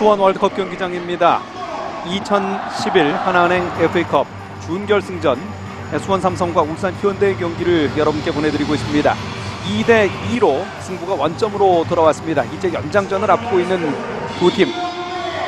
수원 월드컵 경기장입니다. 2011 하나은행 FA컵 준결승전 수원 삼성과 울산 현대의 경기를 여러분께 보내드리고 있습니다. 2대 2로 승부가 원점으로 돌아왔습니다. 이제 연장전을 앞두고 있는 두 팀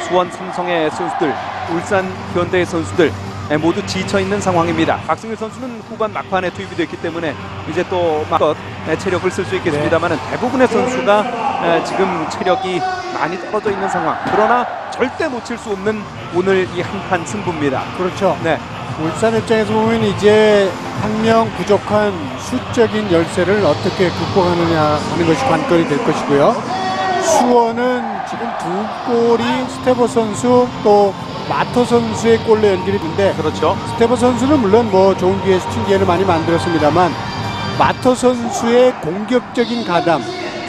수원 삼성의 선수들, 울산 현대의 선수들 예, 모두 지쳐 있는 상황입니다. 박승일 선수는 후반 막판에 투입이 됐기 때문에 이제 또 마껏 예, 체력을 쓸 수 있겠습니다만은 대부분의 선수가 예, 지금 체력이 많이 떨어져 있는 상황. 그러나 절대 놓칠 수 없는 오늘 이 한 판 승부입니다. 그렇죠. 네, 울산 입장에서 보면 이제 한 명 부족한 수적인 열세를 어떻게 극복하느냐 하는 것이 관건이 될 것이고요. 수원은 지금 두 골이 스테버 선수 또 마토 선수의 골로 연결이 됐는데 그렇죠. 스테버 선수는 물론 뭐 좋은 기회 슈팅 기회를 많이 만들었습니다만 마토 선수의 공격적인 가담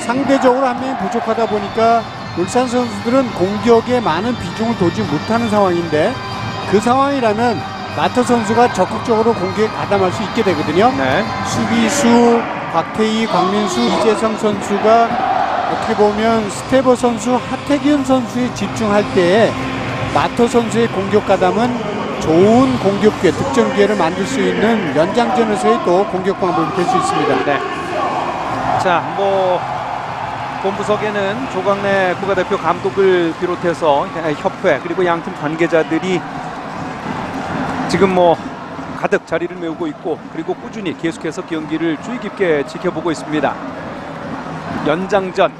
상대적으로 한 명이 부족하다 보니까 울산 선수들은 공격에 많은 비중을 두지 못하는 상황인데 그 상황이라면 마토 선수가 적극적으로 공격에 가담할 수 있게 되거든요. 네, 수비수 박태희, 광민수, 이재성 선수가 어떻게 보면 스테버 선수, 하태균 선수에 집중할 때에 마토 선수의 공격 가담은 좋은 공격 기회, 득점 기회를 만들 수 있는 연장전에서의 또 공격 방법이 될 수 있습니다. 네. 자, 뭐 본부석에는 조광래 국가대표 감독을 비롯해서 협회 그리고 양팀 관계자들이 지금 뭐 가득 자리를 메우고 있고 그리고 꾸준히 계속해서 경기를 주의 깊게 지켜보고 있습니다. 연장전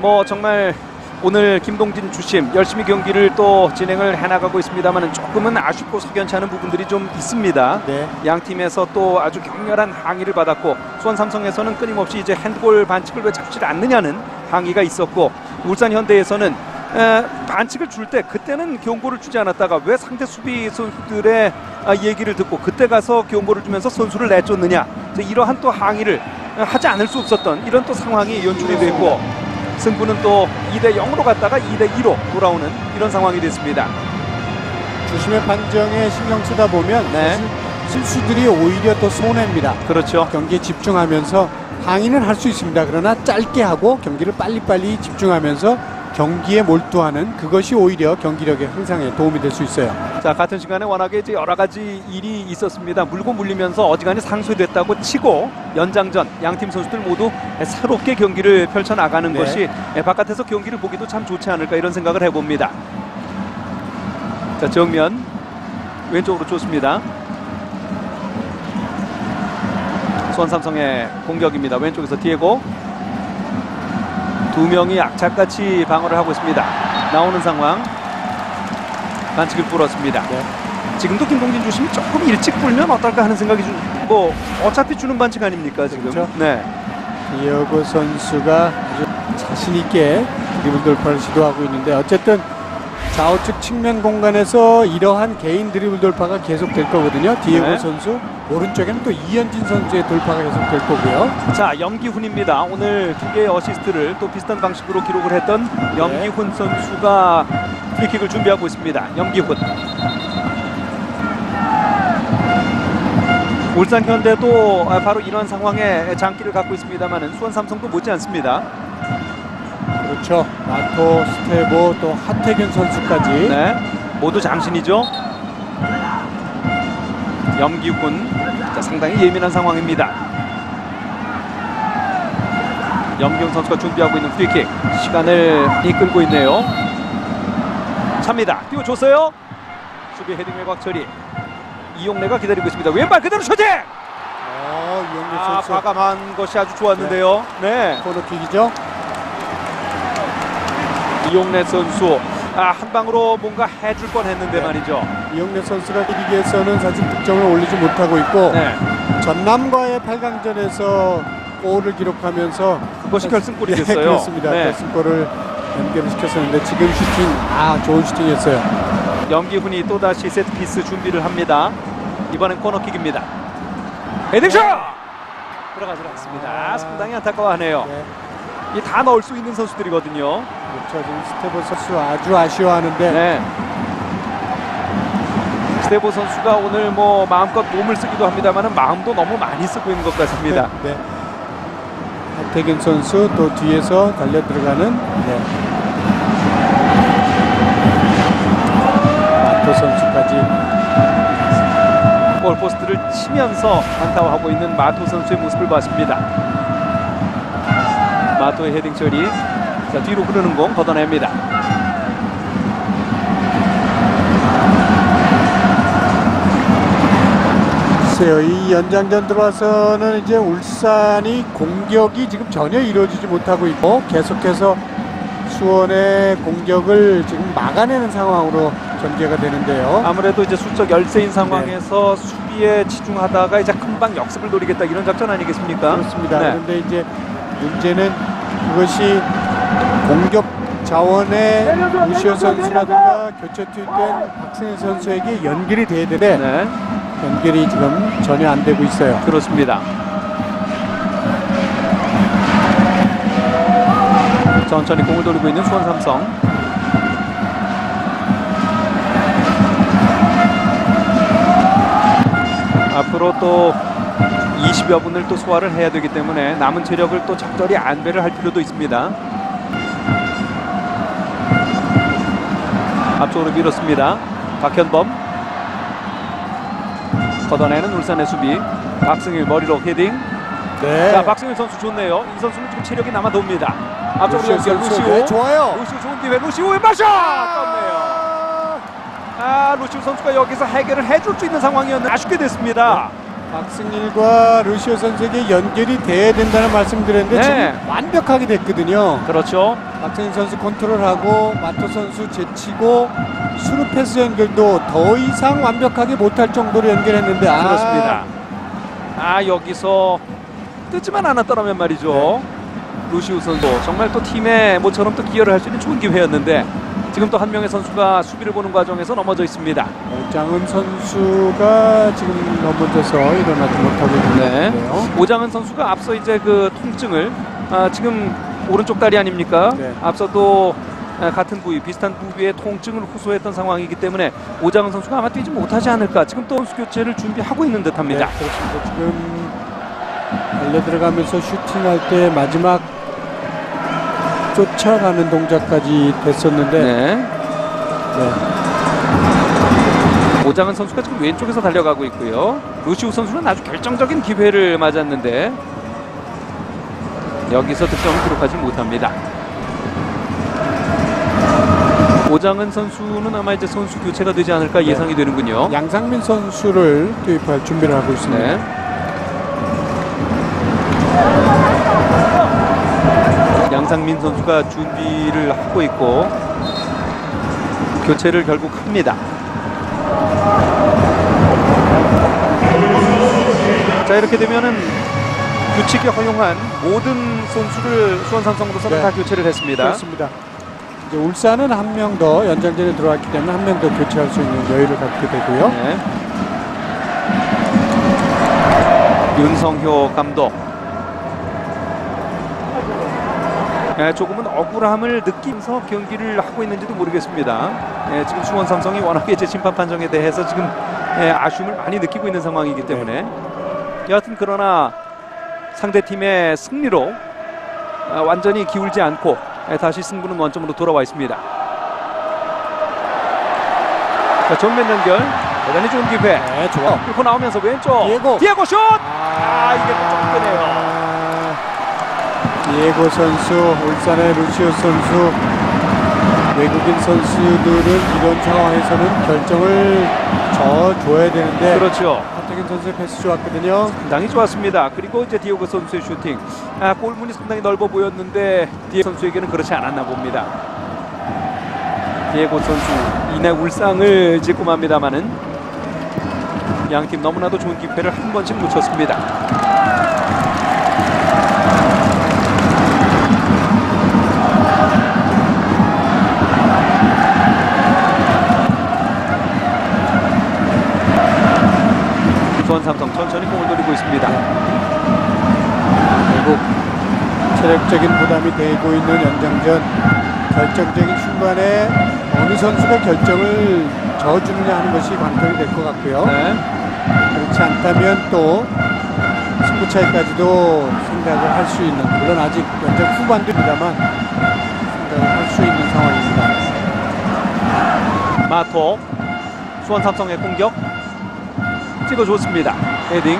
뭐 정말 오늘 김동진 주심 열심히 경기를 또 진행을 해나가고 있습니다만 조금은 아쉽고 석연치 않은 부분들이 좀 있습니다. 네. 양 팀에서 또 아주 격렬한 항의를 받았고 수원 삼성에서는 끊임없이 이제 핸드볼 반칙을 왜 잡지 않느냐는 항의가 있었고 울산 현대에서는 에, 반칙을 줄 때 그때는 경고를 주지 않았다가 왜 상대 수비 선수들의 아, 얘기를 듣고 그때 가서 경고를 주면서 선수를 내쫓느냐 이러한 또 항의를 에, 하지 않을 수 없었던 이런 또 상황이 연출이 됐고 승부는 또 2대 0으로 갔다가 2대 2로 돌아오는 이런 상황이 됐습니다. 주심의 판정에 신경 쓰다 보면 네. 실수들이 오히려 더 손해입니다. 그렇죠. 경기에 집중하면서 항의는 할 수 있습니다. 그러나 짧게 하고 경기를 빨리빨리 집중하면서 경기에 몰두하는 그것이 오히려 경기력의 향상에 도움이 될 수 있어요. 자 같은 시간에 워낙에 이제 여러 가지 일이 있었습니다. 물고 물리면서 어지간히 상쇄됐다고 치고 연장전 양팀 선수들 모두 새롭게 경기를 펼쳐 나가는 네. 것이 바깥에서 경기를 보기도 참 좋지 않을까 이런 생각을 해봅니다. 자 정면 왼쪽으로 좋습니다. 수원 삼성의 공격입니다. 왼쪽에서 디에고 두 명이 악착같이 방어를 하고 있습니다. 나오는 상황 반칙을 불었습니다. 네. 지금도 김동진 주심이 조금 일찍 불면 어떨까 하는 생각이 좀뭐 어차피 주는 반칙 아닙니까 지금? 그렇죠. 네. 이어고 선수가 자신 있게 드리블 돌파를 시도하고 있는데 어쨌든 좌우측 측면 공간에서 이러한 개인 드리블 돌파가 계속 될 거거든요. 디에고 네. 선수 오른쪽에는 또 이현진 선수의 돌파가 계속 될 거고요. 자 염기훈입니다. 오늘 두 개의 어시스트를 또 비슷한 방식으로 기록을 했던 염기훈 선수가 프리킥을 준비하고 있습니다. 염기훈. 울산 현대도 아, 바로 이런 상황에 장기를 갖고 있습니다만은 수원 삼성도 못지 않습니다. 그렇죠. 마토, 스테보 또 하태균 선수까지 네, 모두 장신이죠. 염기훈 자, 상당히 예민한 상황입니다. 염기훈 선수가 준비하고 있는 프리킥 시간을 이끌고 있네요. 찹니다. 띄워줬어요. 수비 헤딩의 곽태휘 이용래가 기다리고 있습니다. 왼발 그대로 슈팅! 어, 아, 과감한 것이 아주 좋았는데요. 네. 코너킥이죠. 이용래 선수 아, 한 방으로 뭔가 해줄 뻔했는데 네. 말이죠. 이영래 선수가 리그에서는 사실 득점을 올리지 못하고 있고 네. 전남과의 8강전에서 골을 기록하면서 그것이 결승골이 네, 됐어요. 그렇습니다. 네. 결승골을 연결을 시켰었는데 지금 슈팅 아 좋은 슈팅이었어요. 염기훈이 또다시 세트피스 준비를 합니다. 이번엔 코너킥입니다. 헤딩샷! 들어가지 않습니다. 아. 상당히 안타까워하네요. 네, 이다 넣을 수 있는 선수들이거든요. 그렇죠. 지금 스테보 선수 아주 아쉬워하는데 네. 스테보 선수가 오늘 뭐 마음껏 몸을 쓰기도 합니다만 마음도 너무 많이 쓰고 있는 것 같습니다. 네. 네. 하태균 선수 또 뒤에서 달려 들어가는 네. 선수까지 골포스트를 치면서 안타하고 있는 마토 선수의 모습을 봤습니다. 마토의 헤딩 처리. 자, 뒤로 흐르는 공 걷어냅니다. 글쎄요, 이 연장전 들어와서는 이제 울산이 공격이 지금 전혀 이루어지지 못하고 있고 계속해서 수원의 공격을 지금 막아내는 상황으로 전개가 되는데요. 아무래도 이제 수적 열세인 상황에서 수비에 치중하다가 이제 금방 역습을 노리겠다 이런 작전 아니겠습니까? 그렇습니다. 네. 그런데 이제 문제는 그것이 공격 자원의 우시오 선수라든가 교체 투입된 박승희 선수에게 연결이 돼야 되는데 네, 연결이 지금 전혀 안 되고 있어요. 그렇습니다. 천천히 공을 돌리고 있는 수원 삼성. 앞으로 또 20여 분을 또 소화를 해야 되기 때문에 남은 체력을 또 적절히 안배를 할 필요도 있습니다. 앞쪽으로 밀었습니다. 박현범 걷어내는 울산의 수비. 박승일 머리로 헤딩. 네. 자, 박승일 선수 좋네요. 이 선수는 좀 체력이 남아 돕니다. 앞쪽으로 루시오 연결 루시오. 네, 좋아요. 루시오 좋은 기회. 루시오의 마샷! 떴네요. 아, 루시오 선수가 여기서 해결을 해줄 수 있는 상황이었는데 아쉽게 됐습니다. 박승일과 루시오 선수에게 연결이 돼야 된다는 말씀드렸는데 네. 지금 완벽하게 됐거든요. 그렇죠. 박승일 선수 컨트롤하고 마토 선수 제치고 수루 패스 연결도 더 이상 완벽하게 못할 정도로 연결했는데 아, 그렇습니다. 아, 여기서 뜨지만 않았더라면 말이죠. 루시오 선수 정말 또 팀에 모처럼 또 기여를 할 수 있는 좋은 기회였는데 지금 또 한 명의 선수가 수비를 보는 과정에서 넘어져 있습니다. 장은 선수가 지금 넘어져서 일어나지 못하고 네. 있는데요. 오장은 선수가 앞서 이제 그 통증을 아, 지금 오른쪽 다리 아닙니까? 네. 앞서도 아, 같은 부위, 비슷한 부위의 통증을 호소했던 상황이기 때문에 오장은 선수가 아마 뛰지 못하지 않을까. 지금 또 선수 교체를 준비하고 있는 듯합니다. 네, 그렇습니다. 지금 달려 들어가면서 슈팅할 때 마지막 쫓아가는 동작까지 됐었는데 네. 네. 오장은 선수가 지금 왼쪽에서 달려가고 있고요. 루시우 선수는 아주 결정적인 기회를 맞았는데 여기서 득점을 기록하지 못합니다. 오장은 선수는 아마 이제 선수 교체가 되지 않을까 네. 예상이 되는군요. 양상민 선수를 투입할 준비를 하고 있습니다. 네. 양상민 선수가 준비를 하고 있고 교체를 결국 합니다. 자 이렇게 되면은 규칙이 허용한 모든 선수를 수원 삼성으로서는 네. 다 교체를 했습니다. 그렇습니다. 이제 울산은 한 명 더 연장전에 들어왔기 때문에 한 명 더 교체할 수 있는 여유를 갖게 되고요. 네. 윤성효 감독. 예, 조금은 억울함을 느끼면서 경기를 하고 있는지도 모르겠습니다. 예, 지금 수원 삼성이 워낙에 제 심판 판정에 대해서 지금 예, 아쉬움을 많이 느끼고 있는 상황이기 때문에 여하튼 그러나 상대 팀의 승리로 아, 완전히 기울지 않고 예, 다시 승부는 원점으로 돌아와 있습니다. 자, 정면 연결 대단히 좋은 기회. 네, 좋아. 뚫고 나오면서 왼쪽 디에고. 디에고 슛! 아, 이게 좀 뜨네요. 디에고 선수, 울산의 루시오 선수, 외국인 선수들은 이런 상황에서는 결정을 져줘야 되는데 그렇죠. 하태균 선수의 패스 좋았거든요. 상당히 좋았습니다. 그리고 이제 디에고 선수의 슈팅. 아, 골문이 상당히 넓어 보였는데 디에고 선수에게는 그렇지 않았나 봅니다. 디에고 선수 이내 울상을 짓고 맙니다마는 양팀 너무나도 좋은 기회를 한 번씩 놓쳤습니다. 있습니다. 결국 체력적인 부담이 되고 있는 연장전 결정적인 순간에 어느 선수가 결정을 져주느냐 하는 것이 관건이 될 것 같고요. 네. 그렇지 않다면 또 승부 차이까지도 생각을 할 수 있는 물론 아직 연장 후반입니다만 생각을 할 수 있는 상황입니다. 마토 수원 삼성의 공격 찍어줬습니다. 헤딩.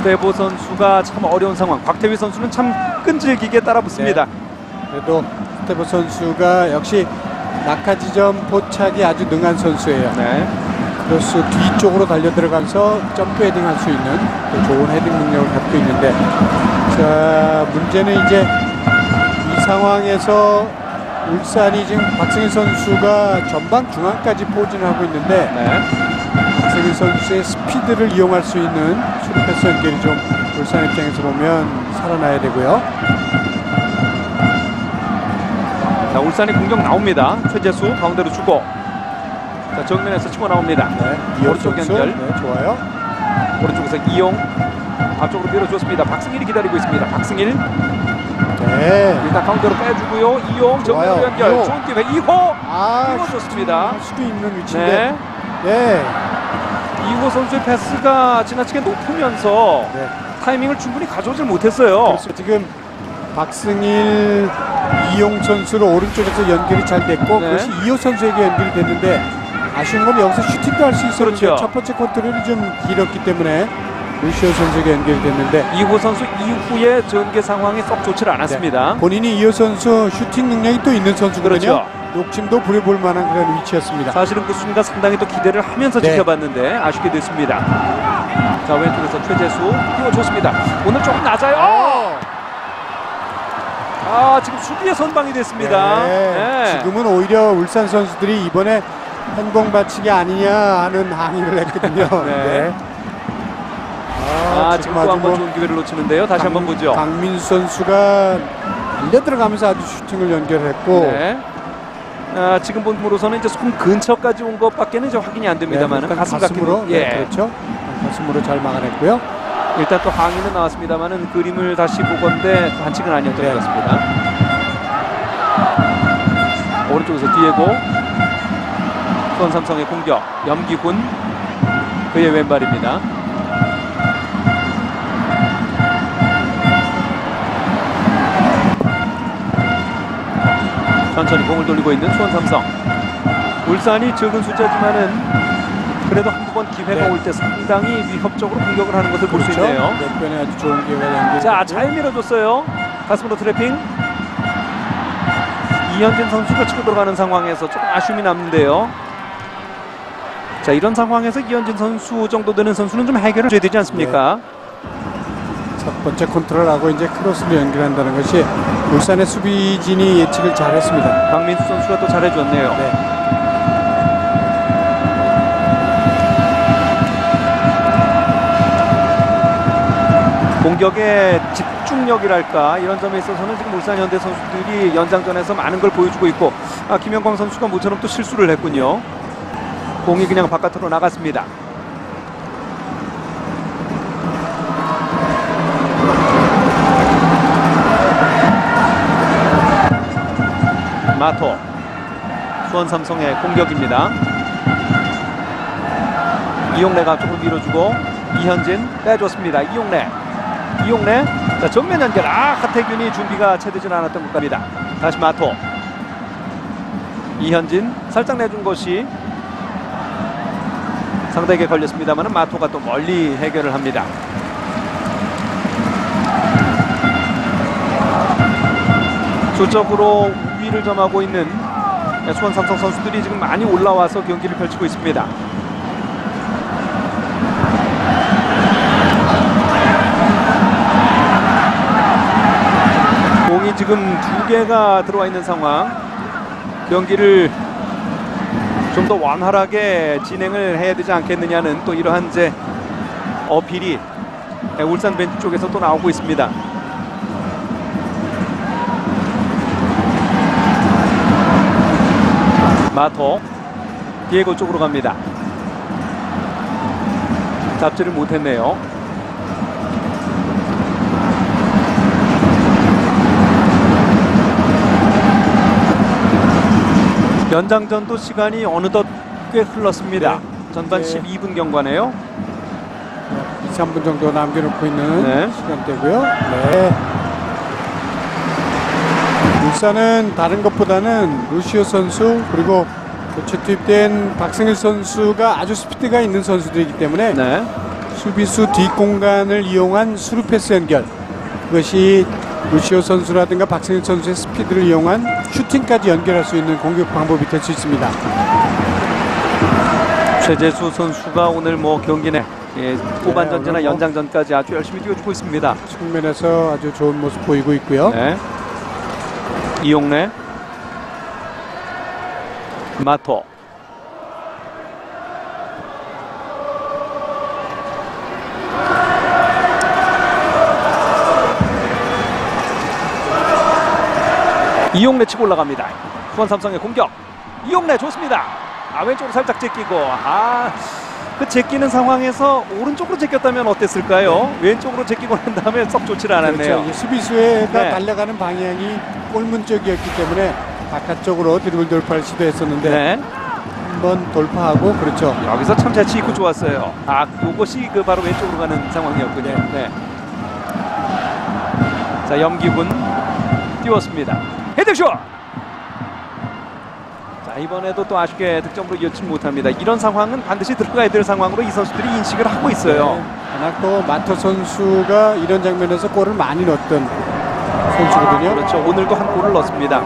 스테보 선수가 참 어려운 상황. 곽태휘 선수는 참 끈질기게 따라붙습니다. 그래도 스테보 선수가 역시 낙하 지점 포착이 아주 능한 선수예요. 네. 크로스 뒤쪽으로 달려 들어가면서 점프 헤딩할 수 있는 또 좋은 헤딩 능력을 갖고 있는데 자 문제는 이제 이 상황에서 울산이 지금 박승일 선수가 전방 중앙까지 포진하고 있는데 네. 박승희 선수의 스피드를 이용할 수 있는 수루 패스 연결이 좀 울산 입장에서 보면 살아나야 되고요. 자, 울산이 공격 나옵니다. 최재수 가운데로 주고. 자, 정면에서 치고 나옵니다. 네, 오른쪽 선수. 연결. 네, 좋아요. 오른쪽에서 이용 앞쪽으로 밀어줬습니다. 박승일이 기다리고 있습니다. 박승일 네. 일단 가운데로 빼주고요. 이용 정면으로. 연결. 이용. 좋은 기회 2호 아, 좋습니다. 할 수도 있는 위치인데. 네. 네. 이호 선수의 패스가 지나치게 높으면서 네. 타이밍을 충분히 가져오질 못했어요. 그래서 지금 박승일 이용 선수로 오른쪽에서 연결이 잘 됐고 네. 그것이 이호 선수에게 연결이 됐는데 아쉬운 건 여기서 슈팅도 할 수 있었는데 그렇죠. 첫 번째 컨트롤이 좀 길었기 때문에 루시오 선수에게 연결이 됐는데 이호 선수 이후의 전개 상황이 썩 좋질 않았습니다. 본인이 이호 선수 슈팅 능력이 또 있는 선수거든요. 그렇죠. 욕심도 부려볼 만한 그런 위치였습니다. 사실은 그 순간 상당히 또 기대를 하면서 네. 지켜봤는데 아쉽게 됐습니다. 자 왼쪽에서 최재수 띄워줬습니다. 오늘 조금 낮아요. 어! 아 지금 수비에 선방이 됐습니다. 네. 네. 지금은 오히려 울산 선수들이 이번에 한공 받치기 아니냐 하는 항의를 했거든요. 네. 아, 지금 또 아주 한번 뭐 좋은 기회를 놓치는데요. 다시 한번 보죠. 강민수 선수가 달려 들어가면서 아주 슈팅을 연결했고 네. 아, 지금 본 으로서는 이제 손 근처까지 온 것밖에는 이제 확인이 안 됩니다만 일단 가슴 가슴으로 네, 예. 그렇죠. 가슴으로 잘 막아냈고요. 일단 또 항의는 나왔습니다만은 그림을 다시 보건데 반칙은 아니었던 네. 것 같습니다. 오른쪽에서 디에고 수원 삼성의 공격 염기훈 그의 왼발입니다. 천천히 공을 돌리고 있는 수원 삼성. 울산이 적은 숫자지만은 그래도 한두 번 기회가 네. 올때 상당히 위협적으로 공격을 하는 것을 볼수 그렇죠. 있네요. 몇 번에 아주 좋은 기회가 연결. 자, 잘 밀어줬어요. 가슴으로 트래핑. 이현진 선수가 치고 들어가는 상황에서 조금 아쉬움이 남는데요. 자, 이런 상황에서 이현진 선수 정도 되는 선수는 좀 해결을 줘야 되지 않습니까? 첫 번째 컨트롤하고 이제 크로스를 연결한다는 것이 울산의 수비진이 예측을 잘했습니다. 강민수 선수가 또 잘해줬네요. 네. 공격의 집중력이랄까 이런 점에 있어서는 지금 울산 현대 선수들이 연장전에서 많은 걸 보여주고 있고 아, 김영광 선수가 모처럼 또 실수를 했군요. 공이 그냥 바깥으로 나갔습니다. 마토 수원 삼성의 공격입니다. 이용래가 조금 밀어주고 이현진 빼줬습니다. 이용래 이용래 자 정면 연결 아 하태균이 준비가 채되진 않았던 것 같습니다. 다시 마토 이현진 살짝 내준 것이 상대에게 걸렸습니다만 마토가 또 멀리 해결을 합니다. 수적으로 우위를 점하고 있는 수원 삼성 선수들이 지금 많이 올라와서 경기를 펼치고 있습니다. 공이 지금 두 개가 들어와 있는 상황. 경기를 좀 더 완활하게 진행을 해야 되지 않겠느냐는 또 이러한 이제 어필이 울산 벤치 쪽에서 또 나오고 있습니다. 마토 디에고 쪽으로 갑니다. 잡지를 못했네요. 연장전도 시간이 어느덧 꽤 흘렀습니다. 네. 전반 네. 12분 경과네요. 2, 3분 정도 남겨놓고 있는 네. 시간대고요. 네. 울산은 다른 것보다는 루시오 선수 그리고 교체 투입된 박승일 선수가 아주 스피드가 있는 선수들이기 때문에 네. 수비수 뒷공간을 이용한 수루 패스 연결 그것이 루시오 선수라든가 박승일 선수의 스피드를 이용한 슈팅까지 연결할 수 있는 공격 방법이 될 수 있습니다. 최재수 선수가 오늘 뭐 경기 내 예, 후반전이나 오늘 뭐- 연장전까지 아주 열심히 뛰어주고 있습니다. 측면에서 아주 좋은 모습 보이고 있고요. 네. 이용래 마토 이용래 치고 올라갑니다. 수원 삼성의 공격. 이용래 좋습니다. 아 왼쪽으로 살짝 제끼고 아 그 제끼는 상황에서 오른쪽으로 제꼈다면 어땠을까요? 왼쪽으로 제끼고 난 다음에 썩 좋지는 않았네요. 그렇죠. 수비수가 네. 달려가는 방향이 골문 쪽이었기 때문에 바깥쪽으로 드리블 돌파를 시도했었는데 네. 한번 돌파하고 그렇죠. 여기서 참 재치 있고 좋았어요. 아, 그것이 그 바로 왼쪽으로 가는 상황이었군요. 네. 자, 염기군 띄웠습니다. 헤드슛! 자, 이번에도 또 아쉽게 득점으로 이어지지 못합니다. 이런 상황은 반드시 들어가야 될 상황으로 이 선수들이 인식을 하고 있어요. 네. 워낙 또 마터 선수가 이런 장면에서 골을 많이 넣었던 선수거든요. 그렇죠. 오늘도 한 골을 넣었습니다.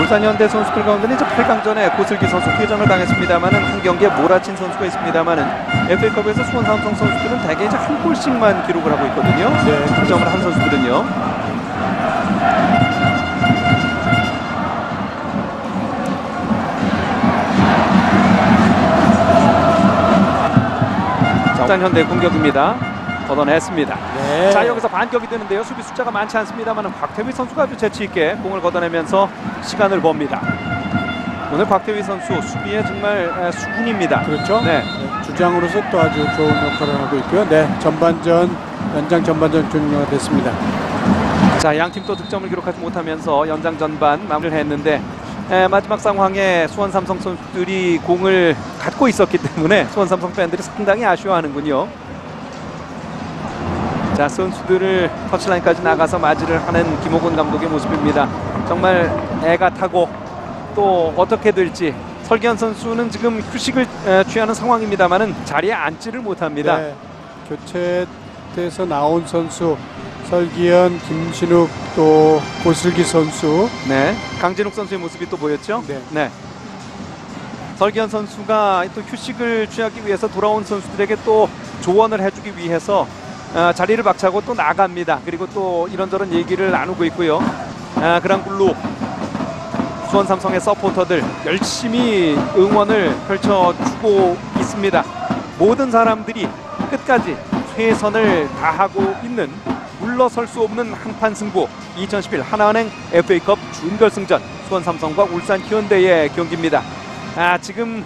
울산 현대 선수들 가운데는 이제 8강전에 고슬기 선수 퇴장을 당했습니다만은 한 경기에 몰아친 선수가 있습니다만은 FA컵에서 수원 삼성 선수들은 대개 이제 한 골씩만 기록을 하고 있거든요. 네. 득점을 한 선수들은요. 자, 울산 현대 공격입니다. 걷어냈습니다. 네. 자 여기서 반격이 되는데요. 수비 숫자가 많지 않습니다만 곽태휘 선수가 아주 재치 있게 공을 걷어내면서 시간을 법니다. 오늘 곽태휘 선수 수비에 정말 에, 수군입니다. 그렇죠. 네. 네, 주장으로서 또 아주 좋은 역할을 하고 있고요. 네, 전반전 연장 전반전 종료가 됐습니다. 자 양 팀 또 득점을 기록하지 못하면서 연장 전반 마무리를 했는데 에, 마지막 상황에 수원 삼성 선수들이 공을 갖고 있었기 때문에 수원 삼성 팬들이 상당히 아쉬워하는군요. 자 선수들을 터치라인까지 나가서 맞이를 하는 김호곤 감독의 모습입니다. 정말 애가 타고 또 어떻게 될지 설기현 선수는 지금 휴식을 에, 취하는 상황입니다만은 자리에 앉지를 못합니다. 네, 교체돼서 나온 선수 설기현, 김신욱 또 고슬기 선수 네, 강진욱 선수의 모습이 또 보였죠. 네. 설기현 선수가 또 휴식을 취하기 위해서 돌아온 선수들에게 또 조언을 해주기 위해서 어, 자리를 박차고 또 나갑니다. 그리고 또 이런저런 얘기를 나누고 있고요. 아, 그랑블루 수원 삼성의 서포터들 열심히 응원을 펼쳐주고 있습니다. 모든 사람들이 끝까지 최선을 다하고 있는 물러설 수 없는 한판 승부 2011 하나은행 FA컵 준결승전 수원 삼성과 울산 현대의 경기입니다. 아 지금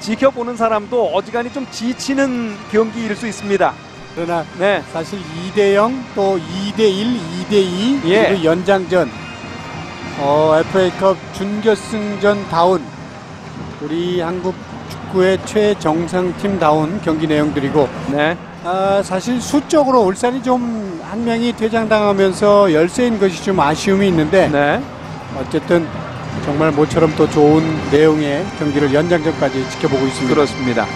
지켜보는 사람도 어지간히 좀 지치는 경기일 수 있습니다. 그러나 네, 사실 2대 0 또 2대 1, 2대 2 예. 그리고 연장전 어, FA컵 준결승전 다운 우리 한국 축구의 최정상팀 다운 경기 내용들이고 네, 아, 사실 수적으로 울산이 좀 한 명이 퇴장당하면서 열세인 것이 좀 아쉬움이 있는데 네. 어쨌든 정말 모처럼 또 좋은 내용의 경기를 연장전까지 지켜보고 있습니다. 그렇습니다.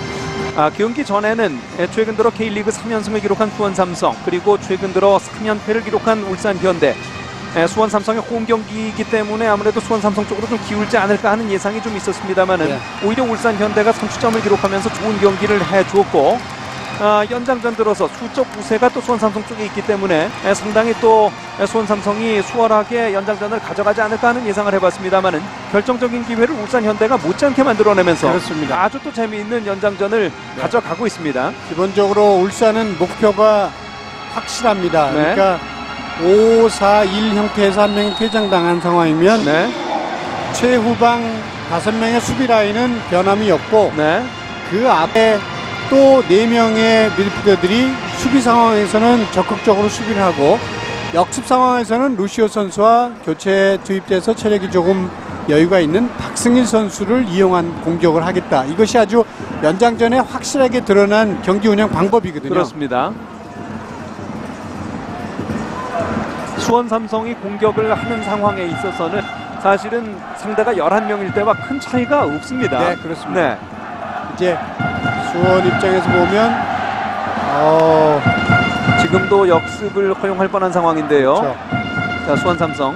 아, 경기 전에는 최근 들어 K리그 3연승을 기록한 수원 삼성 그리고 최근 들어 3연패를 기록한 울산 현대 에, 수원 삼성의 홈 경기이기 때문에 아무래도 수원 삼성 쪽으로 좀 기울지 않을까 하는 예상이 좀 있었습니다만은 네. 오히려 울산 현대가 선취점을 기록하면서 좋은 경기를 해주었고 아, 연장전 들어서 수적 우세가 또 수원 삼성 쪽에 있기 때문에 에, 상당히 또 에, 수원 삼성이 수월하게 연장전을 가져가지 않을까 하는 예상을 해봤습니다만은 결정적인 기회를 울산 현대가 못지않게 만들어내면서 그렇습니다. 아주 또 재미있는 연장전을 가져가고 있습니다. 기본적으로 울산은 목표가 확실합니다. 네. 그러니까 5, 4, 1 형태에서 한 명이 퇴장당한 상황이면 네, 최후방 다섯 명의 수비 라인은 변함이 없고 네, 그 앞에 또네 명의 밀피더들이 수비 상황에서는 적극적으로 수비를 하고 역습 상황에서는 루시오 선수와 교체 투입돼서 체력이 조금 여유가 있는 박승일 선수를 이용한 공격을 하겠다. 이것이 아주 연장전에 확실하게 드러난 경기 운영 방법이거든요. 그렇습니다. 수원 삼성이 공격을 하는 상황에 있어서는 사실은 상대가 11명일 때와 큰 차이가 없습니다. 네, 그렇습니다. 네. 이제 수원 입장에서 보면 어, 지금도 역습을 허용할 뻔한 상황인데요. 그렇죠. 자, 수원 삼성.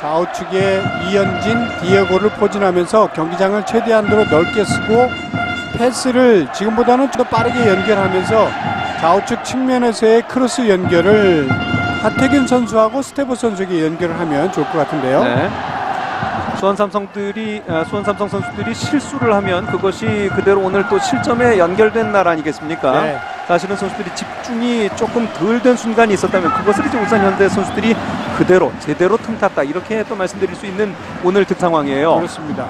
좌우측에 이현진, 디에고를 포진하면서 경기장을 최대한도로 넓게 쓰고 패스를 지금보다는 좀더 빠르게 연결하면서 좌우측 측면에서의 크로스 연결을 하태균 선수하고 스테보 선수에게 연결을 하면 좋을 것 같은데요. 네. 수원 삼성들이 아, 수원 삼성 선수들이 실수를 하면 그것이 그대로 오늘 또 실점에 연결된 날 아니겠습니까? 네. 사실은 선수들이 집중이 조금 덜 된 순간이 있었다면 그것을 이제 울산 현대 선수들이 그대로 제대로 틈탔다 이렇게 또 말씀드릴 수 있는 오늘 득 상황이에요. 그렇습니다.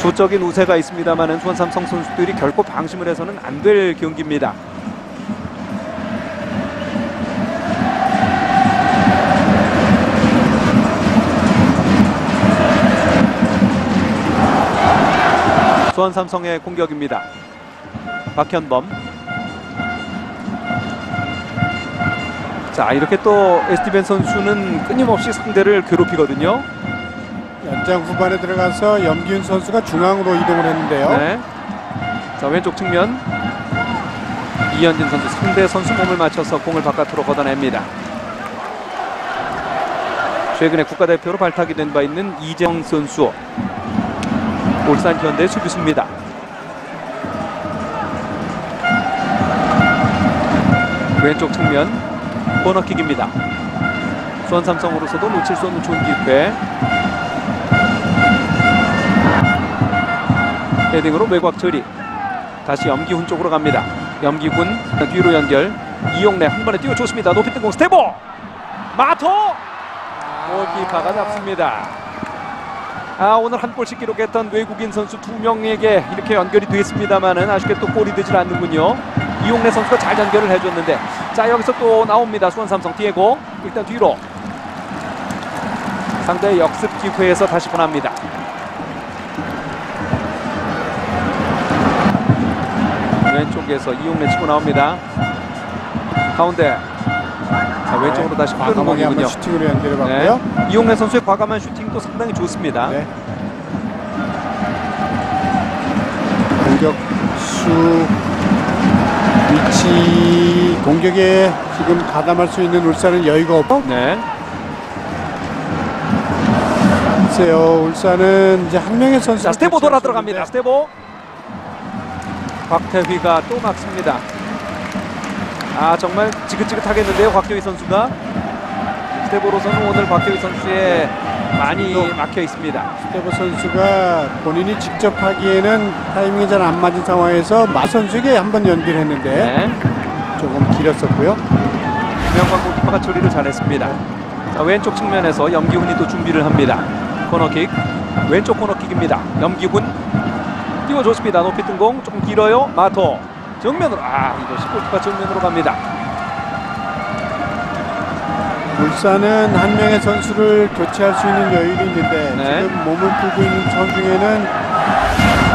수적인 우세가 있습니다만은 수원 삼성 선수들이 결코 방심을 해서는 안 될 경기입니다. 수원 삼성의 공격입니다. 박현범. 자 이렇게 또 에스티벤 선수는 끊임없이 상대를 괴롭히거든요. 연장 후반에 들어가서 염기훈 선수가 중앙으로 이동을 했는데요. 네. 자 왼쪽 측면 이현진 선수 상대 선수 몸을 맞춰서 공을 바깥으로 걷어냅니다. 최근에 국가대표로 발탁이 된 바 있는 이재영 선수 울산 현대 수비수입니다. 왼쪽 측면 코너킥입니다. 수원 삼성으로서도 놓칠 수 없는 좋은 기회. 헤딩으로 외곽 처리. 다시 염기훈 쪽으로 갑니다. 염기훈 뒤로 연결. 이용래 한 번에 뛰어 좋습니다. 높이 뜬 공 스테보. 마토. 골키퍼가 잡습니다. 아 오늘 한 골씩 기록했던 외국인 선수 두 명에게 이렇게 연결이 됐습니다만은 아쉽게 또 골이 되질 않는군요. 이용래 선수가 잘 연결을 해줬는데 자 여기서 또 나옵니다. 수원 삼성 디에고 일단 뒤로 상대 역습 기회에서 다시 보납니다. 왼쪽에서 이용래 치고 나옵니다. 가운데 자 왼쪽으로 다시 과감하게 한번. 슈팅으로 연결해 봤고요. 네. 이용래 선수의 과감한 슈팅도 상당히 좋습니다. 네. 공격수 위치 공격에 지금 가담할 수 있는 울산은 여유가 없고 네. 글쎄요 울산은 이제 한 명의 선수 자 스테보 돌아 들어갑니다. 스테보. 곽태휘가 또 막습니다. 아 정말 지긋지긋하겠는데요, 곽태휘 선수가. 스테보로서는 오늘 곽태휘 선수의 많이 또- 막혀 있습니다. 스테보 선수가 본인이 직접 하기에는 타이밍이 잘 안 맞은 상황에서 마 선수에게 한번 연결했는데 네. 조금 길었었고요. 김영광 골키퍼가 처리를 잘했습니다. 자, 왼쪽 측면에서 염기훈이 또 준비를 합니다. 코너킥. 왼쪽 코너킥입니다. 염기훈 띄워줬습니다. 높이 뜬공 조금 길어요. 마토 정면으로 아 이것이 골키퍼 정면으로 갑니다. 울산은 한 명의 선수를 교체할 수 있는 여유가 있는데 네. 지금 몸을 풀고 있는 선 중에는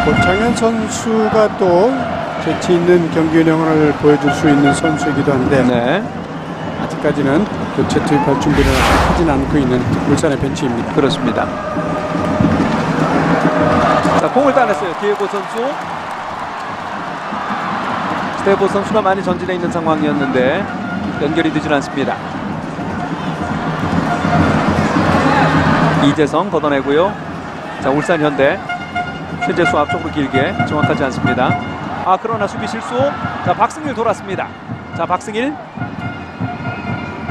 고창현 선수가 또 재치 있는 경기 운영을 보여줄 수 있는 선수이기도 한데 네. 아직까지는 교체 투입할 준비를 하진 않고 있는 울산의 벤치입니다. 그렇습니다. 자, 공을 따냈어요. 디에고 선수. 스테보 선수가 많이 전진해 있는 상황이었는데 연결이 되질 않습니다. 이재성 걷어내고요. 자, 울산 현대 최재수 앞쪽으로 길게 정확하지 않습니다. 아, 그러나 수비 실수. 자, 박승일 돌았습니다. 자, 박승일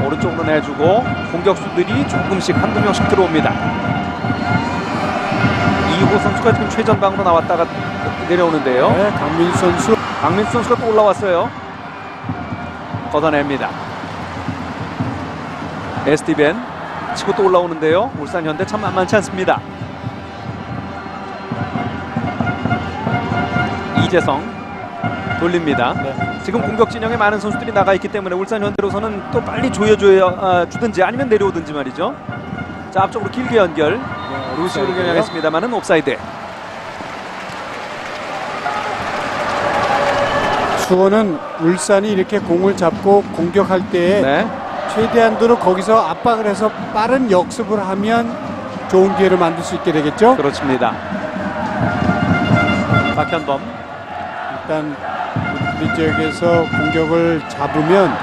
오른쪽으로 내주고 공격수들이 조금씩 한두 명씩 들어옵니다. 이호 선수가 지금 최전방으로 나왔다가 내려오는데요. 네, 강민수 선수 박민수 선수가 또 올라왔어요. 걷어냅니다. 에스티벤 치고 또 올라오는데요. 울산 현대 참 만만치 않습니다. 이재성 돌립니다. 네. 지금 공격 진영에 많은 선수들이 나가 있기 때문에 울산 현대로서는 또 빨리 조여줘야 아, 주든지 아니면 내려오든지 말이죠. 자 앞쪽으로 길게 연결 루시오를 옵사이드예요. 겨냥했습니다만은 옵사이드. 수원은 울산이 이렇게 공을 잡고 공격할 때 네. 최대한도로 거기서 압박을 해서 빠른 역습을 하면 좋은 기회를 만들 수 있게 되겠죠. 그렇습니다. 박현범. 일단 우리 지역에서 공격을 잡으면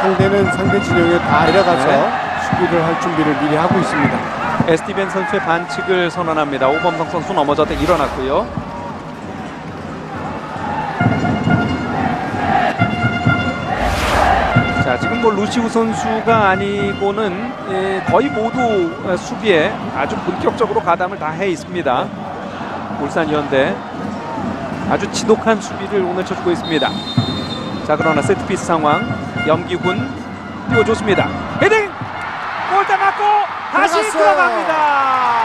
상대는 상대 진영에 다 내려가서 네. 수비를 할 준비를 미리 하고 있습니다. 에스티벤 선수의 반칙을 선언합니다. 오범성 선수 넘어졌다 일어났고요. 뭐 루시우 선수가 아니고는 예, 거의 모두 어, 수비에 아주 본격적으로 가담을 다 해 있습니다. 울산 현대 아주 지독한 수비를 오늘 쳐주고 있습니다. 자 그러나 세트피스 상황 염기훈 띄워줬습니다. 헤딩 골대 맞고 다시 들어갔어요. 들어갑니다.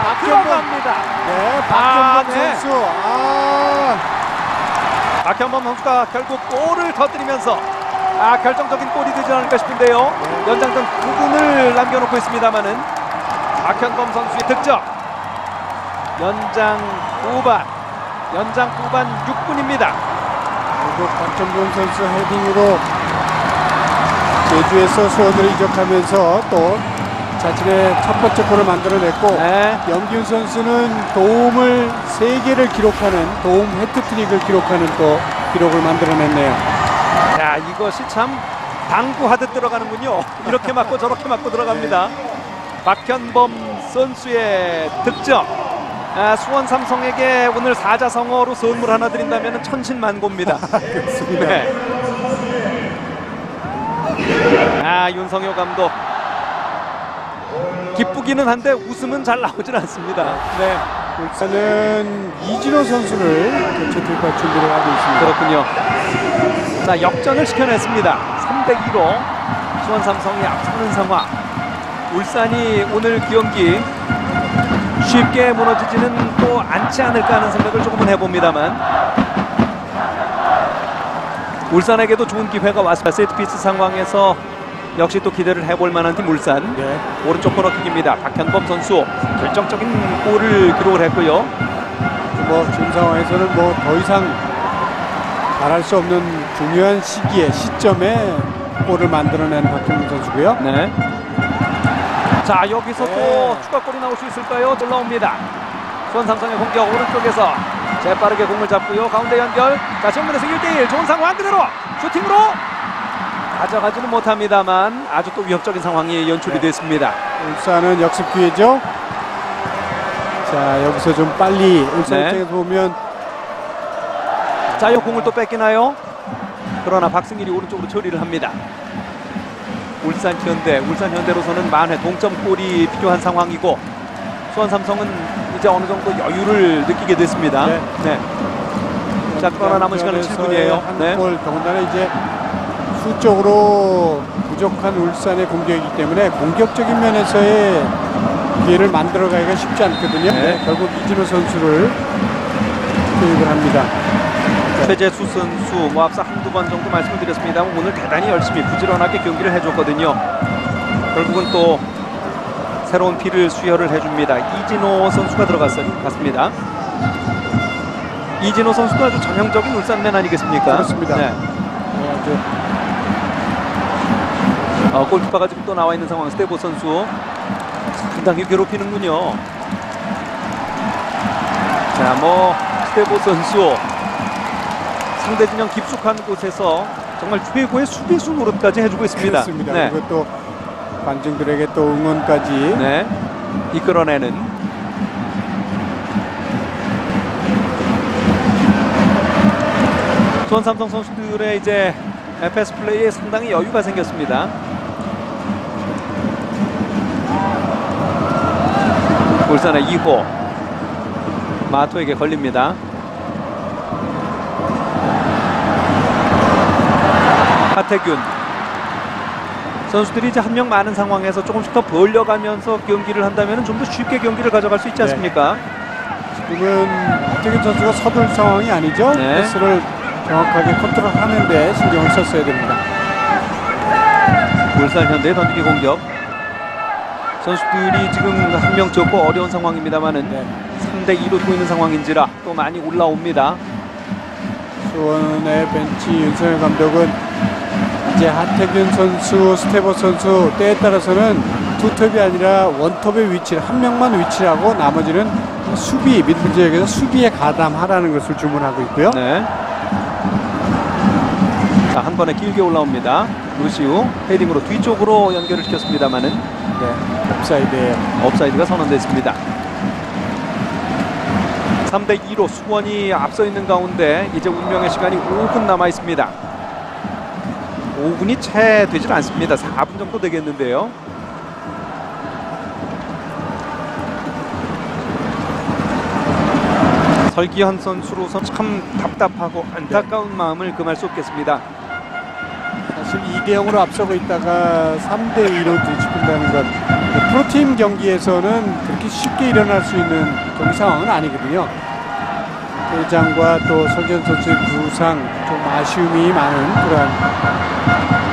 박현범. 들어갑니다. 네, 아, 박경범 네. 선수. 아, 박현범 선수가 결국 골을 터뜨리면서 아 결정적인 골이 되지 않을까 싶은데요. 연장전 9분을 남겨놓고 있습니다만은 박현범 선수의 득점. 연장 후반 연장 후반 6분입니다. 그리고 박정범 선수 헤딩으로 제주에서 수원으로 이적하면서 또 자신의 첫 번째 골을 만들어냈고 네. 염기훈 선수는 도움을 세개를 기록하는 도움 해트트릭을 기록하는 또 기록을 만들어냈네요. 자 이것이 참 당구하듯 들어가는군요. 이렇게 맞고 저렇게 맞고 들어갑니다. 박현범 선수의 득점. 아, 수원 삼성에게 오늘 사자성어로 선물 하나 드린다면 천신만고입니다. 그렇습니다. 네. 아 윤성효 감독 기쁘기는 한데 웃음은 잘 나오질 않습니다. 네 울산은 이진호 선수를 교체 투입할 준비를 하고 있습니다. 그렇군요. 자 역전을 시켜냈습니다. 3대 2로 수원 삼성이 앞서는 상황. 울산이 오늘 경기 쉽게 무너지지는 또 않지 않을까 하는 생각을 조금은 해봅니다만 울산에게도 좋은 기회가 왔습니다. 세트피스 상황에서 역시 또 기대를 해볼 만한 팀 울산. 네. 오른쪽 코너킥입니다. 박현범 선수 결정적인 골을 기록을 했고요. 뭐 지금 상황에서는 뭐 더 이상 말할 수 없는 중요한 시기에 시점에 골을 만들어낸 박형민 선수고요. 네. 자 여기서 네. 또 추가골이 나올 수 있을까요? 올라옵니다. 수원 삼성의 공격 오른쪽에서 재빠르게 공을 잡고요. 가운데 연결. 자 정면에서 1대1 좋은 상황 그대로 슈팅으로 가져가지는 못합니다만 아주 또 위협적인 상황이 연출이 네. 됐습니다. 울산은 역습 기회죠. 자 여기서 좀 빨리 울산 네. 입장에서 보면 자, 이 공을 또 뺏기나요? 그러나 박승일이 오른쪽으로 처리를 합니다. 울산 현대, 울산 현대로서는 만회 동점골이 필요한 상황이고 수원 삼성은 이제 어느 정도 여유를 느끼게 됐습니다. 네. 네. 자, 그러나 남은 시간은 7분이에요. 네. 한골 더군다나 이제 수적으로 부족한 울산의 공격이기 때문에 공격적인 면에서의 기회를 만들어가기가 쉽지 않거든요. 네. 결국 이진호 선수를 투입을 합니다. 최재수 선수 뭐 앞서 한두 번 정도 말씀을 드렸습니다만 오늘 대단히 열심히 부지런하게 경기를 해줬거든요. 결국은 또 새로운 피를 수혈을 해줍니다. 이진호 선수가 들어갔어요. 갔습니다. 이진호 선수도 아주 전형적인 울산맨 아니겠습니까? 그렇습니다. 네. 네, 어, 골키퍼가 지금 또 나와 있는 상황 스테보 선수 상당히 괴롭히는군요. 자, 뭐 스테보 선수 상대 진영 깊숙한 곳에서 정말 최고의 수비수 노릇까지 해주고 있습니다. 그렇습니다. 네, 그리고 또 관중들에게 또 응원까지 네, 이끌어내는 수원 삼성 선수들의 이제 패스 플레이에 상당히 여유가 생겼습니다. 울산의 2호 마토에게 걸립니다. 하태균 선수들이 이제 한 명 많은 상황에서 조금씩 더 벌려가면서 경기를 한다면 좀 더 쉽게 경기를 가져갈 수 있지 네. 않습니까? 지금은 하태균 선수가 서둘 상황이 아니죠. 네. 패스를 정확하게 컨트롤하는데 신경을 썼어야 됩니다. 울산 현대 던지기 공격 선수들이 지금 한 명 적고 어려운 상황입니다만은 네. 3대 2로 두고 있는 상황인지라 또 많이 올라옵니다. 수원의 벤치 윤석열 감독은 이제 하태균 선수, 스테버 선수 때에 따라서는 투톱이 아니라 원톱의 위치를 한 명만 위치하고 나머지는 수비 미드필드 지역에서 수비에 가담하라는 것을 주문하고 있고요. 네. 자, 한 번에 길게 올라옵니다. 루시오 헤딩으로 뒤쪽으로 연결을 시켰습니다만은 네, 옵사이드에 옵사이드가 선언됐습니다. 3대 2로 수원이 앞서 있는 가운데 이제 운명의 시간이 5분 남아 있습니다. 5분이 채 되질 않습니다. 4분 정도 되겠는데요. 설기현 선수로서 참 답답하고 안타까운 마음을 금할 수 없겠습니다. 사실 2대 0으로 앞서고 있다가 3대 2로 뒤집힌다는 건 프로팀 경기에서는 그렇게 쉽게 일어날 수 있는 경기 상황은 아니거든요. 회장과 또 설현 선수의 부상 좀 아쉬움이 많은 그런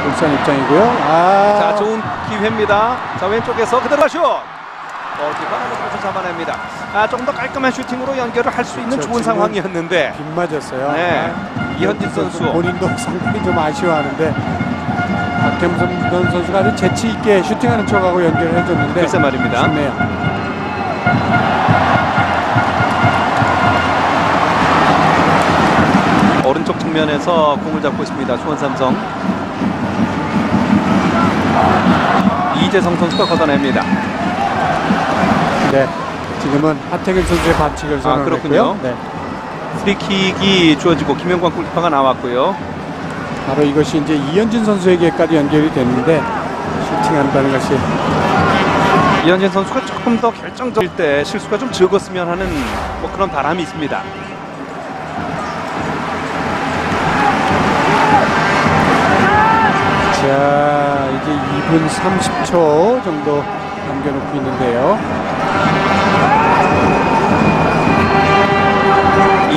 울산 입장이고요. 아, 자 좋은 기회입니다. 자 왼쪽에서 그대로 슛. 어디가 하면서 잡아냅니다. 아 조금 더 깔끔한 슈팅으로 연결을 할 수 있는 그렇죠. 좋은 지금 상황이었는데 빗 맞았어요. 네. 아, 이현진 선수. 본인도 상당히 좀 아쉬워하는데 박겸선 선수가 아주 재치 있게 슈팅하는 척하고 연결을 해줬는데 글쎄 말입니다. 좋네요. 오른쪽 측면에서 공을 잡고 있습니다. 수원 삼성. 이재성 선수가 걷어냅니다. 네. 지금은 하태균 선수의 반칙을 선언했고요. 아, 그렇군요. 네. 프리킥이 주어지고 김영광 골키퍼가 나왔고요. 바로 이것이 이제 이현진 선수에게까지 연결이 됐는데 슈팅한다는 것이 이현진 선수가 조금 더 결정적일 때 실수가 좀 적었으면 하는 뭐 그런 바람이 있습니다. 자 이제 2분 30초 정도 남겨놓고 있는데요.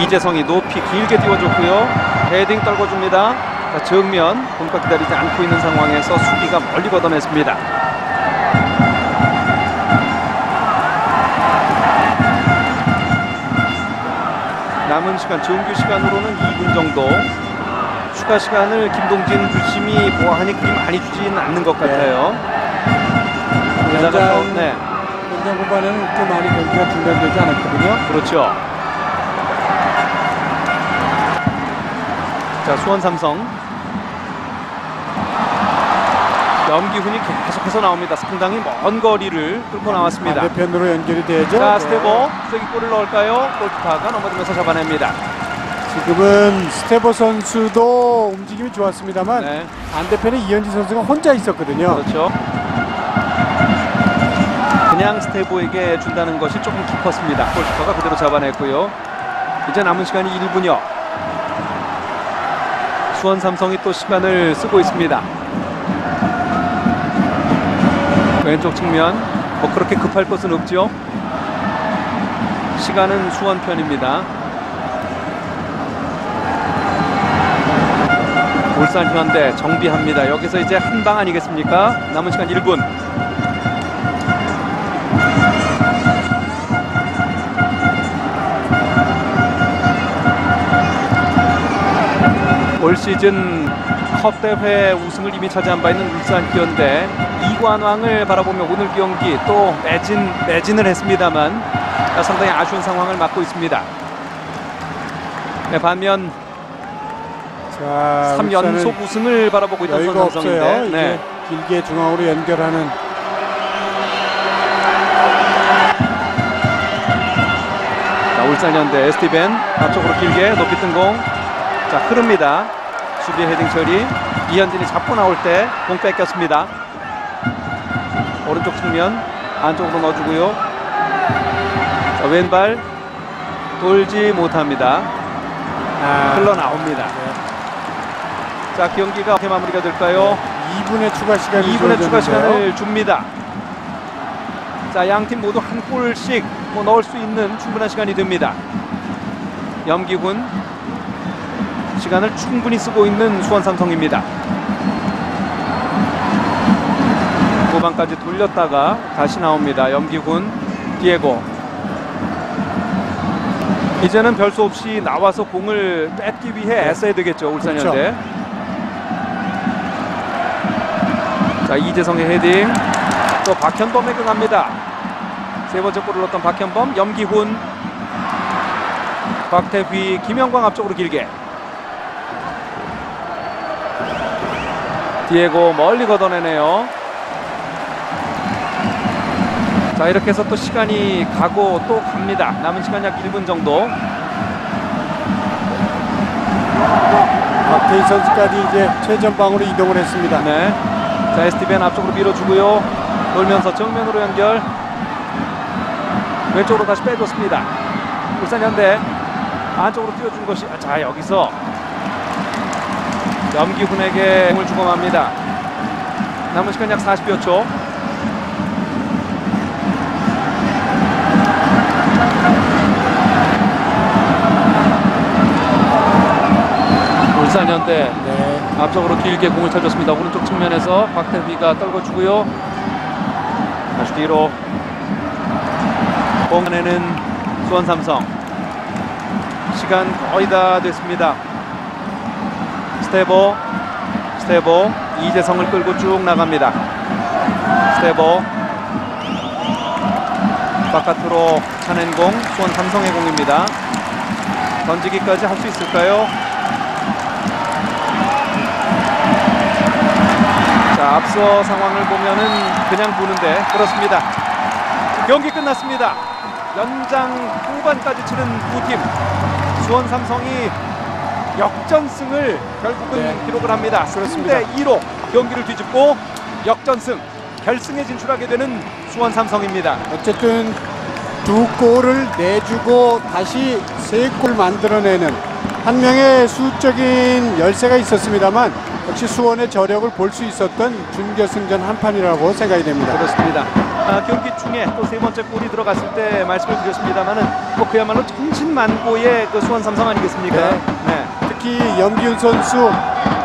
이재성이 높이 길게 띄워줬고요. 헤딩 떨궈줍니다. 자, 정면 공과 기다리지 않고 있는 상황에서 수비가 멀리 걷어냈습니다. 남은 시간 정규 시간으로는 2분 정도. 추가 시간을 김동진 주심이 보완하니 그리 많이 주진 않는 것 같아요. 또- 연장 네, 연장 후반에는 그렇게 많이 경기가 중단되지 않았거든요. 그렇죠. 자, 수원 삼성. 염기훈이 계속해서 나옵니다. 상당히 먼 거리를 뚫고 나왔습니다. 반대편으로 연결이 되죠. 자, 네. 스테보 쐐기골을 넣을까요? 골키퍼가 넘어지면서 잡아냅니다. 지금은 스테보 선수도 움직임이 좋았습니다만 네, 반대편에 이현진 선수가 혼자 있었거든요. 그렇죠. 그냥 스테보에게 준다는 것이 조금 깊었습니다. 골키퍼가 그대로 잡아냈고요. 이제 남은 시간이 1분여. 수원 삼성이 또 시간을 쓰고 있습니다. 왼쪽 측면 뭐 그렇게 급할 것은 없죠. 시간은 수원 편입니다. 울산 현대 정비합니다. 여기서 이제 한 방 아니겠습니까? 남은 시간 1분. 올 시즌 컵 대회 우승을 이미 차지한 바 있는 울산 현대 이관왕을 바라보며 오늘 경기 또 매진 매진을 했습니다만 상당히 아쉬운 상황을 맞고 있습니다. 네, 반면 자, 3연속 우승을 바라보고 있던 이제 네. 길게 중앙으로 연결하는 자, 울산현대 에스티벤 앞쪽으로 길게 높이 뜬 공. 자, 흐릅니다. 수비 헤딩 처리. 이현진이 잡고 나올 때 공 뺏겼습니다. 오른쪽 측면 안쪽으로 넣어주고요. 자, 왼발 돌지 못합니다. 아, 흘러나옵니다. 자, 경기가 어떻게 마무리가 될까요? 2분의 추가 시간이 2분의 추가. 시간을 줍니다. 자, 양 팀 모두 한 골씩 뭐 넣을 수 있는 충분한 시간이 됩니다. 염기군 시간을 충분히 쓰고 있는 수원 삼성입니다. 후반까지 돌렸다가 다시 나옵니다. 염기군 디에고 이제는 별수 없이 나와서 공을 뺏기 위해 애써야 되겠죠 울산 현대. 자 이재성의 헤딩 또 박현범에게 갑니다. 세 번째 골을 넣었던 박현범, 염기훈, 박태휘, 김영광 앞쪽으로 길게. 디에고 멀리 걷어내네요. 자 이렇게 해서 또 시간이 가고 또 갑니다. 남은 시간 약 1분 정도. 박태희 선수까지 이제 최전방으로 이동을 했습니다. 네. 자 에스티벤 앞쪽으로 밀어주고요. 돌면서 정면으로 연결. 왼쪽으로 다시 빼줬습니다. 울산현대 안쪽으로 띄워준 것이 아, 자 여기서 염기훈에게 공을 주고 맙니다. 남은 시간 약 40여 초. 울산현대 네. 앞쪽으로 길게 공을 쳐줬습니다. 오른쪽 측면에서 박태휘가 떨궈주고요. 다시 뒤로 공안에는 수원 삼성 시간 거의 다 됐습니다. 스테보 스테보 이재성을 끌고 쭉 나갑니다. 스테보 바깥으로 차낸 공 수원 삼성의 공입니다. 던지기까지 할 수 있을까요? 자, 앞서 상황을 보면은 그냥 보는데 그렇습니다. 경기 끝났습니다. 연장 후반까지 치른 두 팀. 수원 삼성이 역전승을 결국은 네. 기록을 합니다. 그렇습니다. 3대 2로 경기를 뒤집고 역전승 결승에 진출하게 되는 수원 삼성입니다. 어쨌든 두 골을 내주고 다시 세 골 만들어내는 한 명의 수적인 열세가 있었습니다만 역시 수원의 저력을 볼 수 있었던 준결승전 한 판이라고 생각이 됩니다. 그렇습니다. 아, 경기 중에 또 세 번째 골이 들어갔을 때 말씀을 드렸습니다만은 뭐 그야말로 천신만고의 그 수원 삼성 아니겠습니까? 네. 네. 특히 염기훈 선수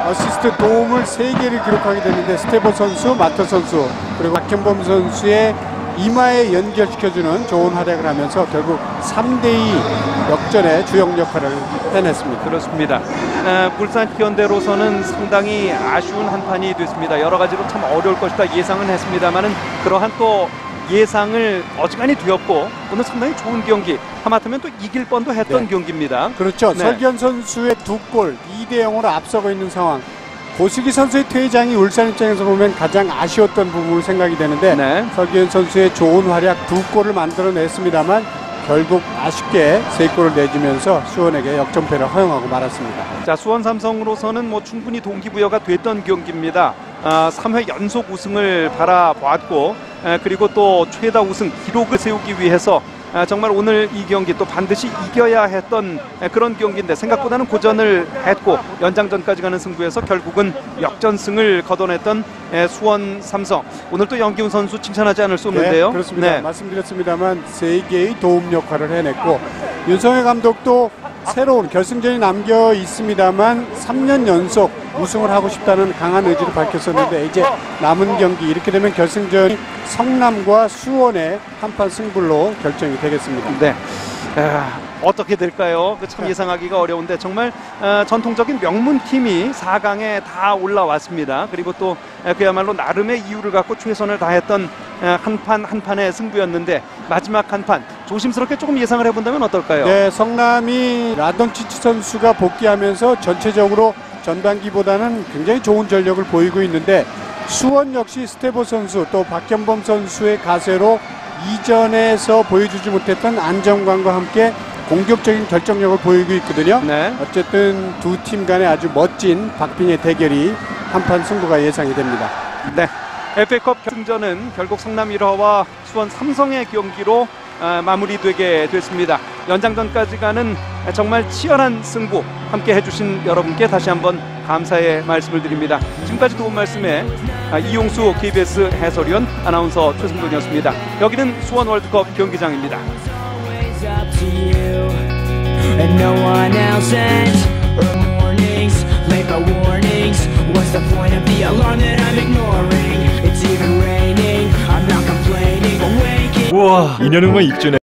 어시스트 도움을 세개를 기록하게 됐는데 스테보 선수, 마토 선수 그리고 박현범 선수의 이마에 연결시켜주는 좋은 활약을 하면서 결국 3대2 역전의 주역 역할을 해냈습니다. 그렇습니다. 에, 불산 현대로서는 상당히 아쉬운 한 판이 됐습니다. 여러 가지로 참 어려울 것이다 예상은 했습니다만은 그러한 또 예상을 어지간히 뒤엎고 오늘 상당히 좋은 경기 하마터면 또 이길 뻔도 했던 네. 경기입니다. 그렇죠. 네. 설기현 선수의 두 골 2대 0으로 앞서고 있는 상황. 고수기 선수의 퇴장이 울산 입장에서 보면 가장 아쉬웠던 부분으로 생각이 되는데 네. 설기현 선수의 좋은 활약 두 골을 만들어냈습니다만 결국 아쉽게 세 골을 내주면서 수원에게 역전패를 허용하고 말았습니다. 자 수원 삼성으로서는 뭐 충분히 동기부여가 됐던 경기입니다. 아, 3회 연속 우승을 바라봤고 에, 그리고 또 최다 우승 기록을 세우기 위해서 아, 정말 오늘 이 경기 또 반드시 이겨야 했던 에, 그런 경기인데 생각보다는 고전을 했고 연장전까지 가는 승부에서 결국은 역전승을 거둬냈던 에, 수원 삼성 오늘 또 연기훈 선수 칭찬하지 않을 수 없는데요. 네, 그렇습니다. 네. 말씀드렸습니다만 세 개의 도움 역할을 해냈고 윤성현 감독도 새로운 결승전이 남겨 있습니다만 3년 연속 우승을 하고 싶다는 강한 의지를 밝혔었는데 이제 남은 경기 이렇게 되면 결승전이 성남과 수원의 한판 승부로 결정이 되겠습니다. 네. 아, 어떻게 될까요? 그참 예상하기가 어려운데 정말 어, 전통적인 명문 팀이 4강에 다 올라왔습니다. 그리고 또 에, 그야말로 나름의 이유를 갖고 최선을 다했던 한 판 한 판의 승부였는데 마지막 한 판 조심스럽게 조금 예상을 해본다면 어떨까요? 네, 성남이 라돈치치 선수가 복귀하면서 전체적으로 전반기보다는 굉장히 좋은 전력을 보이고 있는데 수원 역시 스테보 선수 또 박현범 선수의 가세로 이전에서 보여주지 못했던 안정감과 함께 공격적인 결정력을 보이고 있거든요. 네. 어쨌든 두 팀 간의 아주 멋진 박빙의 대결이 한판 승부가 예상이 됩니다. 네. FA컵 결승전은 결국 성남 1화와 수원 삼성의 경기로 아, 마무리되게 됐습니다. 연장전까지 가는 정말 치열한 승부 함께 해주신 여러분께 다시 한번 감사의 말씀을 드립니다. 지금까지 도움 말씀에 아, 이용수 KBS 해설위원 아나운서 최승돈이었습니다. 여기는 수원 월드컵 경기장입니다. and no one else and early warnings labor warnings what's the point of the alarm that i'm ignoring it's even raining i'm not complaining but waking 우와 인연응모 입주네